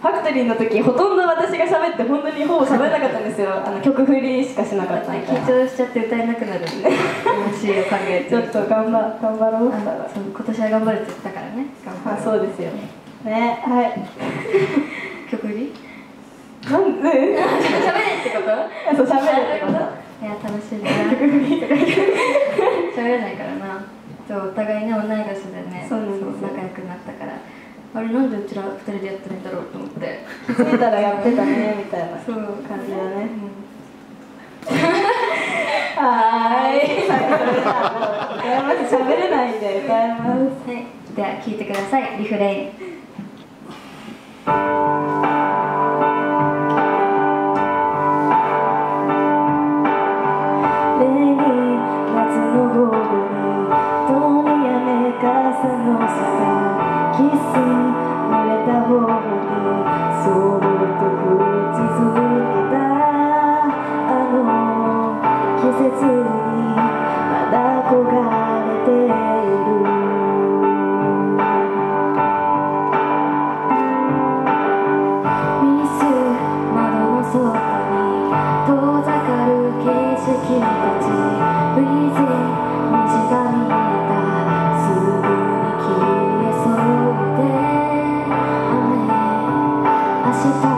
ファクトリーの時ほとんど私が喋って本当にほぼ喋らなかったんですよ。あの曲振りしかしなかったみたいな緊張しちゃって歌えなくなるんで。MC を考えてちょっと頑張頑張ろう。そう今年は頑張るって言ったからね。あそうですよね。はい。曲振り？なんで？喋れってこと？そう喋るってこと。いや楽しいな 喋れないからな。お互いね同い年でねそうそう仲良くなったからあれなんでうちら二人でやってるんだろうと思って。気づいたらやってたねみたいなそう。感じだね、はーい。はい、は、おえます喋れないんで歌えます。はい。では聴いてください。リフレイン c'est pas